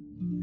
Mm-hmm.